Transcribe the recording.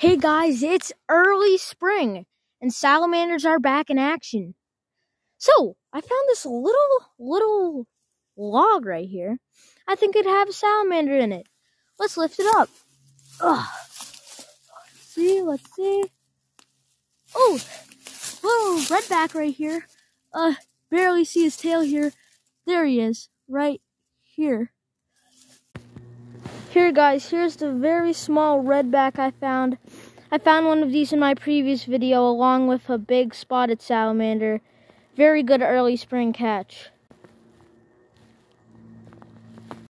Hey guys, it's early spring and salamanders are back in action. So, I found this little, little log right here. I think it'd have a salamander in it. Let's lift it up. Ugh. Let's see, let's see. Oh, little redback right here. Uh, barely see his tail here. There he is, right here. Here, guys, here's the very small redback I found. I found one of these in my previous video along with a big spotted salamander. Very good early spring catch.